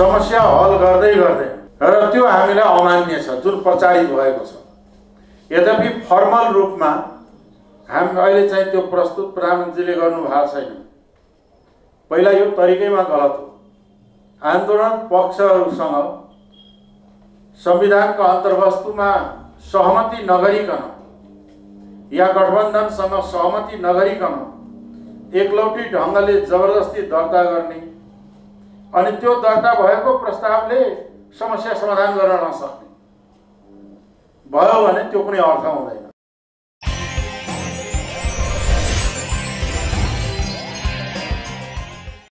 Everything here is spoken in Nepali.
समस्या हल गर्दै गर्दै। र त्यो हामीलाई अमान्य छ जुन प्रचारित भएको छ। यद्यपि फर्मल रूपमा हामी अहिले चाहिँ त्यो प्रस्तुत प्रधानमन्त्रीले गर्नु भएको छैन। पहिला यो तरिकैमा गलत हो। आन्दोलन पक्षहरूसँग संविधानको अन्तर्वस्तुमा सहमति नगरिकन या गठबन्धनसँग सहमति नगरिकन एकलौटी ढङ्गले जबरजस्ती दर्ता गर्ने अनि त्यो दर्ता भएको प्रस्तावले समस्या समाधान गर्न नसक्ने। भयो भने त्यो कुनै अर्थ हुँदैन।